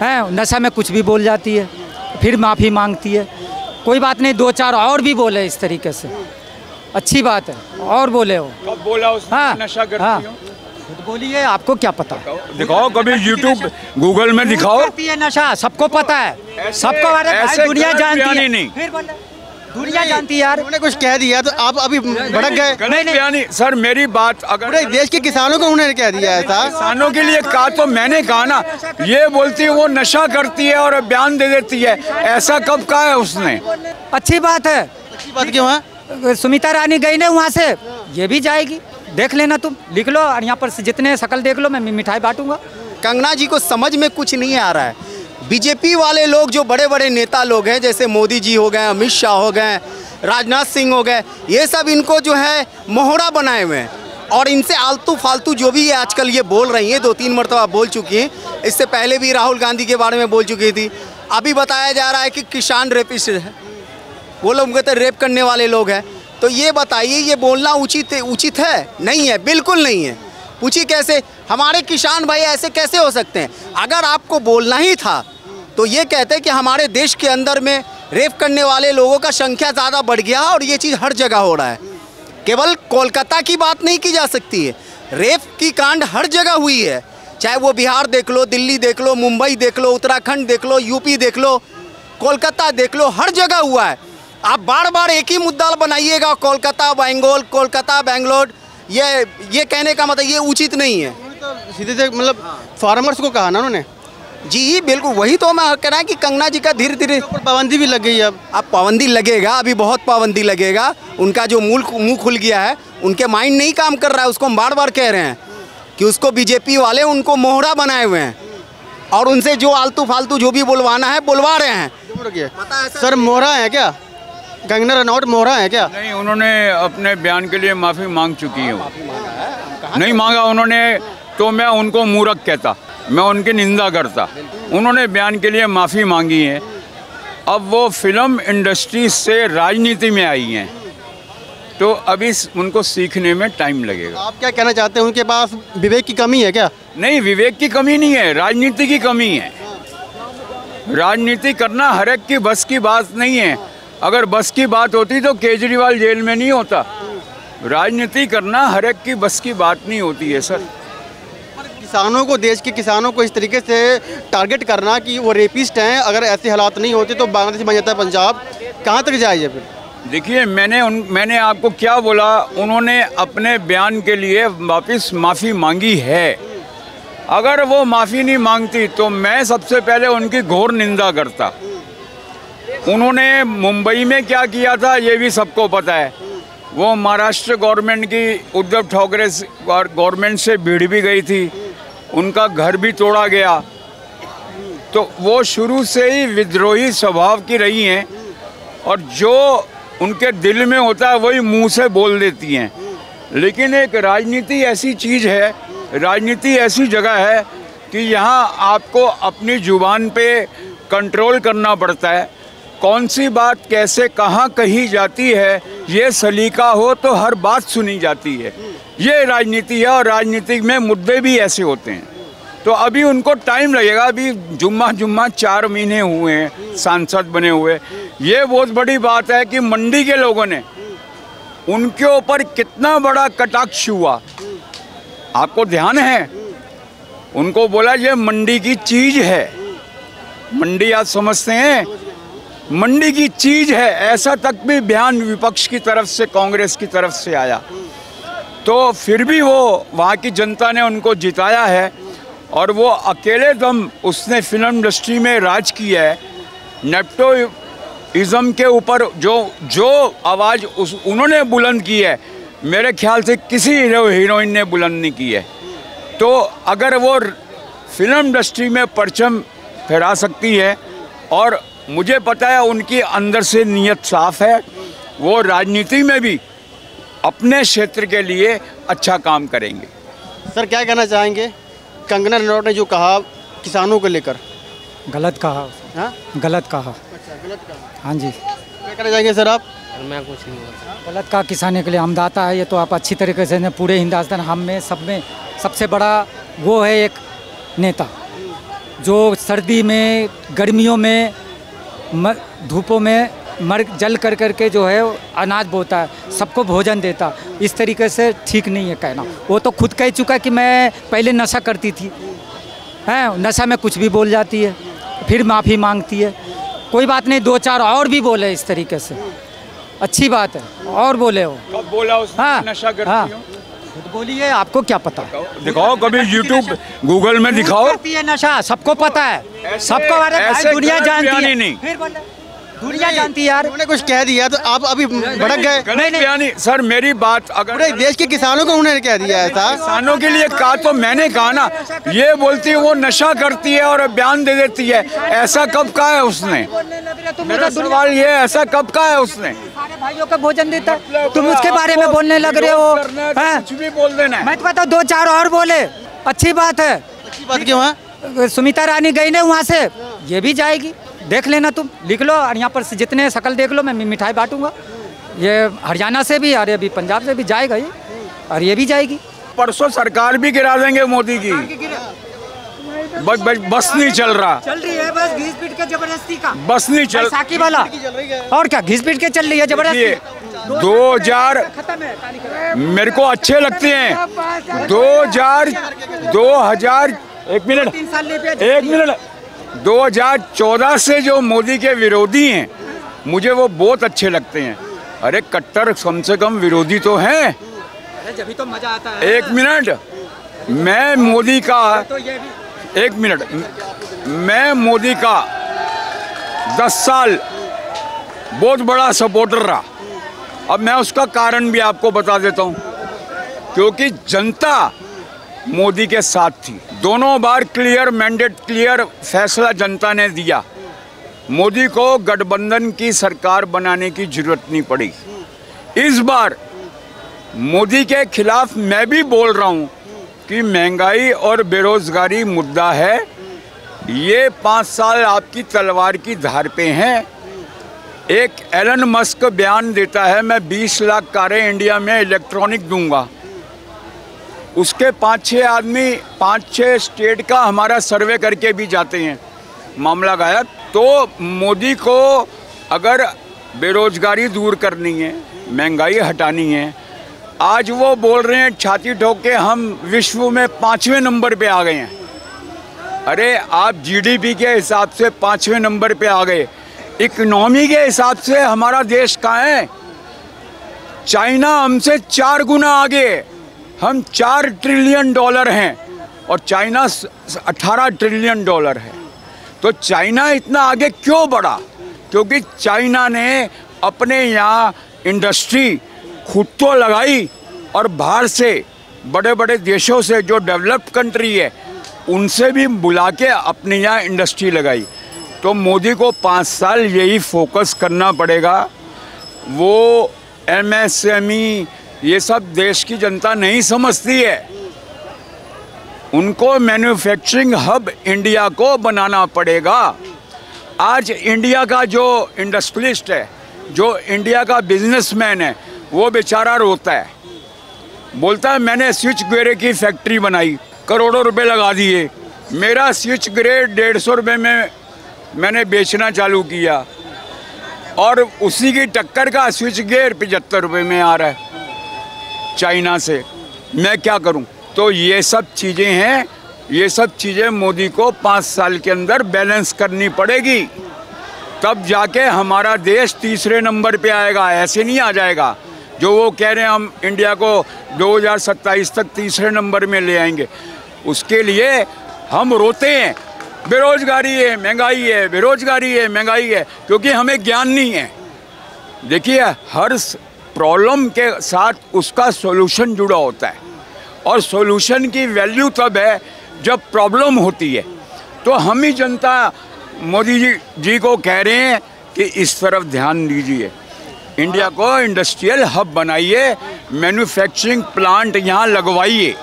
हैं नशा में कुछ भी बोल जाती है फिर माफ़ी मांगती है। कोई बात नहीं दो चार और भी बोले इस तरीके से। अच्छी बात है और बोले हो। कब बोला उसने हाँ, नशा करती हाँ। खुद बोलिए आपको क्या पता? दिखाओ कभी यूट्यूब गूगल में दिखाओ। करती है नशा सबको पता है। सबको दुनिया जानती है। नहीं। फिर बोले, दुनिया जानती यार। उन्होंने कुछ कह दिया तो आप अभी भड़क गए। नहीं सर मेरी बात अगर पूरे देश के किसानों को उन्होंने कह दिया ऐसा। किसानों के लिए कहा तो मैंने कहा ना। ये बोलती है वो नशा करती है और बयान दे देती है। ऐसा कब कहा है उसने? अच्छी बात है। अच्छी बात क्यों है? सुमिता रानी गई ना वहाँ से ये भी जाएगी। देख लेना तुम लिख लो और यहाँ पर जितने शकल देख लो मैं मिठाई बांटूँगा। कंगना जी को समझ में कुछ नहीं आ रहा है। बीजेपी वाले लोग, जो बड़े बड़े नेता लोग हैं, जैसे मोदी जी हो गए, अमित शाह हो गए, राजनाथ सिंह हो गए, ये सब इनको जो है मोहरा बनाए हुए हैं। और इनसे आलतू फालतू जो भी है आजकल ये बोल रही हैं दो तीन मरतबा बोल चुकी हैं, इससे पहले भी राहुल गांधी के बारे में बोल चुकी थी। अभी बताया जा रहा है कि किसान रेपिस्ट है। वो लोग कहते हैं रेप करने वाले लोग हैं। तो ये बताइए, ये बोलना उचित उचित है? नहीं है, बिल्कुल नहीं है। पूछिए कैसे? हमारे किसान भाई ऐसे कैसे हो सकते हैं? अगर आपको बोलना ही था तो ये कहते हैं कि हमारे देश के अंदर में रेप करने वाले लोगों का संख्या ज़्यादा बढ़ गया और ये चीज़ हर जगह हो रहा है। केवल कोलकाता की बात नहीं की जा सकती है। रेप की कांड हर जगह हुई है। चाहे वो बिहार देख लो, दिल्ली देख लो, मुंबई देख लो, उत्तराखंड देख लो, यूपी देख लो, कोलकाता देख लो, हर जगह हुआ है। आप बार बार एक ही मुद्दा बनाइएगा, कोलकाता, बेंगोल, कोलकाता, बेंगलोर, ये ये कहने का मतलब ये उचित नहीं है। सीधे से मतलब फार्मर्स को कहा ना उन्होंने? जी बिल्कुल वही तो मैं कह रहा कि कंगना जी का धीरे धीरे ऊपर पाबंदी भी लग गई है अब। अब पाबंदी लगेगा अभी बहुत पाबंदी लगेगा। उनका जो मूल मुँह खुल गया है उनके माइंड नहीं काम कर रहा है उसको हम बार बार कह रहे हैं कि उसको बीजेपी वाले उनको मोहरा बनाए हुए हैं और उनसे जो आलतू फालतू जो भी बुलवाना है बुलवा रहे हैं। सर मोहरा है क्या? कंगना रनौट मोहरा है क्या? नहीं उन्होंने अपने बयान के लिए माफ़ी मांग चुकी है। नहीं मांगा उन्होंने तो मैं उनको मूर्ख कहता। मैं उनकी निंदा करता। उन्होंने बयान के लिए माफ़ी मांगी है। अब वो फ़िल्म इंडस्ट्री से राजनीति में आई हैं। तो अभी उनको सीखने में टाइम लगेगा। आप क्या कहना चाहते हैं? उनके पास विवेक की कमी है क्या? नहीं विवेक की कमी नहीं है राजनीति की कमी है। राजनीति करना हर एक की बस की बात नहीं है। अगर बस की बात होती तो केजरीवाल जेल में नहीं होता। राजनीति करना हर एक की बस की बात नहीं होती है सर। किसानों को, देश के किसानों को इस तरीके से टारगेट करना कि वो रेपिस्ट हैं, अगर ऐसे हालात नहीं होते तो बांग्लादेश बन जाता पंजाब। कहाँ तक जाए फिर? देखिए, मैंने उन, मैंने आपको क्या बोला, उन्होंने अपने बयान के लिए वापस माफ़ी मांगी है। अगर वो माफ़ी नहीं मांगती तो मैं सबसे पहले उनकी घोर निंदा करता। उन्होंने मुंबई में क्या किया था, ये भी सबको पता है। वो महाराष्ट्र गवर्नमेंट की, उद्धव ठाकरे गवर्नमेंट से भीड़ भी गई थी। उनका घर भी तोड़ा गया। तो वो शुरू से ही विद्रोही स्वभाव की रही हैं और जो उनके दिल में होता है वही मुँह से बोल देती हैं। लेकिन एक राजनीति ऐसी चीज़ है, राजनीति ऐसी जगह है कि यहाँ आपको अपनी ज़ुबान पे कंट्रोल करना पड़ता है। कौन सी बात कैसे कहाँ कही जाती है, ये सलीका हो तो हर बात सुनी जाती है। ये राजनीति है और राजनीति में मुद्दे भी ऐसे होते हैं। तो अभी उनको टाइम लगेगा, अभी जुम्मा जुम्मा चार महीने हुए हैं, सांसद बने हुए। ये बहुत बड़ी बात है कि मंडी के लोगों ने, उनके ऊपर कितना बड़ा कटाक्ष हुआ। आपको ध्यान है? उनको बोला, ये मंडी की चीज़ है। मंडी आप समझते हैं? मंडी की चीज़ है। ऐसा तक भी बयान विपक्ष की तरफ़ से, कांग्रेस की तरफ़ से आया। तो फिर भी वो वहाँ की जनता ने उनको जिताया है और वो अकेले दम उसने फ़िल्म इंडस्ट्री में राज किया है। नेप्टोइज्म के ऊपर जो जो आवाज़ उस, उन्होंने बुलंद की है, मेरे ख्याल से किसी हीरो हीरोइन ने बुलंद नहीं की है। तो अगर वो फ़िल्म इंडस्ट्री में परचम फहरा सकती है और मुझे पता है उनकी अंदर से नीयत साफ़ है, वो राजनीति में भी अपने क्षेत्र के लिए अच्छा काम करेंगे। सर क्या कहना चाहेंगे? कंगना रनौत ने जो कहा किसानों को लेकर। गलत कहा। हाँ? गलत कहा। अच्छा गलत कहा। हाँ जी। क्या कहना चाहेंगे सर आप? मैं कुछ नहीं गलत कहा किसानों के लिए हमदाता है ये तो आप अच्छी तरीके से ने पूरे हिंदुस्तान हम में सब में सबसे बड़ा वो है एक नेता जो सर्दी में गर्मियों में धूपों में मर जल कर कर के जो है अनाज बोता है सबको भोजन देता। इस तरीके से ठीक नहीं है कहना। वो तो खुद कह चुका कि मैं पहले नशा करती थी। हैं नशा में कुछ भी बोल जाती है फिर माफ़ी मांगती है। कोई बात नहीं दो चार और भी बोले इस तरीके से। अच्छी बात है और बोले वो कब बोला उसने हाँ नशा करती हाँ। हूँ? खुद बोलिए आपको क्या पता? दिखाओ कभी यूट्यूब गूगल में दिखाओ। करती है नशा सबको पता है। सबको दुनिया जानती है। नहीं। फिर बोले, दुनिया जानती है यार। उन्होंने कुछ कह दिया तो आप अभी भड़क गए। नहीं बयानी सर मेरी बात अगर पूरे देश के किसानों को उन्होंने कह दिया ऐसा किसानों के लिए कहा तो मैंने कहा ना। ये बोलती है वो नशा करती है और बयान दे देती है। ऐसा कब कहा है उसने? मेरा सवाल ये ऐसा कब कहा है उसने? भाइयों का भोजन देता। है। तुम उसके बारे में बोलने लग रहे हो। है तो हैं? कुछ भी बोल देना मैं तो बताऊँ दो चार और बोले। अच्छी बात है। अच्छी बात क्यों है? सुमिता रानी गई ना वहाँ से ये भी जाएगी। देख लेना तुम लिख लो और यहाँ पर से जितने शकल देख लो मैं मिठाई बांटूँगा। ये हरियाणा से भी और अभी पंजाब से भी जाएगा ये और ये भी जाएगी। परसों सरकार भी गिरा देंगे मोदी की। बस बस बस नहीं चल रहा। चल रही है बस घिस पीट के ज़बरदस्ती का। बस नहीं चल बैसाखी वाला। और क्या घिस पीट के चल रही है ज़बरदस्ती? दो हज़ार है। मेरे को अच्छे लगते हैं। दो हज़ार दो हज़ार एक मिनट। एक मिनट। 2014 से जो मोदी के विरोधी हैं मुझे वो बहुत अच्छे लगते हैं। अरे कट्टर कम से कम विरोधी तो हैं। तो मज़ा आता है। एक मिनट। मैं मोदी का तो एक मिनट। मैं मोदी का दस साल बहुत बड़ा सपोर्टर रहा। अब मैं उसका कारण भी आपको बता देता हूँ। क्योंकि जनता मोदी के साथ थी। दोनों बार क्लियर मैंडेट क्लियर फैसला जनता ने दिया। मोदी को गठबंधन की सरकार बनाने की ज़रूरत नहीं पड़ी। इस बार मोदी के खिलाफ मैं भी बोल रहा हूँ कि महँगाई और बेरोजगारी मुद्दा है। ये पाँच साल आपकी तलवार की धार पे हैं। एक एलन मस्क बयान देता है, मैं 20 लाख कारें इंडिया में इलेक्ट्रॉनिक दूँगा। उसके पाँच छः आदमी, पाँच छः स्टेट का हमारा सर्वे करके भी जाते हैं। मामला गायब। तो मोदी को अगर बेरोजगारी दूर करनी है, महँगाई हटानी है, आज वो बोल रहे हैं, छाती ठोक के हम विश्व में पाँचवें नंबर पे आ गए हैं। अरे, आप जीडीपी के हिसाब से पाँचवें नंबर पे आ गए। इकनॉमी के हिसाब से हमारा देश कहाँ है? चाइना हमसे चार गुना आगे है। हम चार ट्रिलियन डॉलर हैं और चाइना अठारह ट्रिलियन डॉलर है। तो चाइना इतना आगे क्यों बढ़ा? क्योंकि चाइना ने अपने यहाँ इंडस्ट्री खुद तो लगाई और बाहर से बड़े बड़े देशों से जो डेवलप्ड कंट्री है, उनसे भी बुला के अपने यहाँ इंडस्ट्री लगाई। तो मोदी को पाँच साल यही फोकस करना पड़ेगा। वो एमएसएमई ये सब देश की जनता नहीं समझती है। उनको मैन्युफैक्चरिंग हब इंडिया को बनाना पड़ेगा। आज इंडिया का जो इंडस्ट्रियलिस्ट है, जो इंडिया का बिजनेसमैन है, वो बेचारा रोता है। बोलता है, मैंने स्विच गिरे की फैक्ट्री बनाई, करोड़ों रुपए लगा दिए। मेरा स्विच ग्रेड डेढ़ सौ रुपये में मैंने बेचना चालू किया। और उसी की टक्कर का स्विच गेयर पचहत्तर रुपये में आ रहा है। चाइना से। मैं क्या करूँ? तो ये सब चीज़ें हैं। ये सब चीज़ें मोदी को पाँच साल के अंदर बैलेंस करनी पड़ेगी। तब जाके हमारा देश तीसरे नंबर पे आएगा। ऐसे नहीं आ जाएगा। जो वो कह रहे हैं, हम इंडिया को 2027 तक तीसरे नंबर में ले आएँगे। उसके लिए हम रोते हैं। बेरोजगारी है, महँगाई है, बेरोजगारी है, महँगाई है, क्योंकि हमें ज्ञान नहीं है। देखिए, हर प्रॉब्लम के साथ उसका सॉल्यूशन जुड़ा होता है। और सॉल्यूशन की वैल्यू तब है जब प्रॉब्लम होती है। तो हम ही जनता मोदी जी जी को कह रहे हैं कि इस तरफ़ ध्यान दीजिए। इंडिया को इंडस्ट्रियल हब बनाइए मैन्युफैक्चरिंग प्लांट यहाँ लगवाइए।